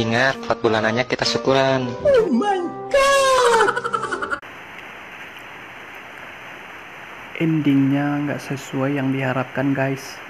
Ingat, 4 bulanannya kita syukuran. Oh my god! endingnya nggak sesuai yang diharapkan guys